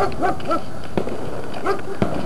Ha ha ha!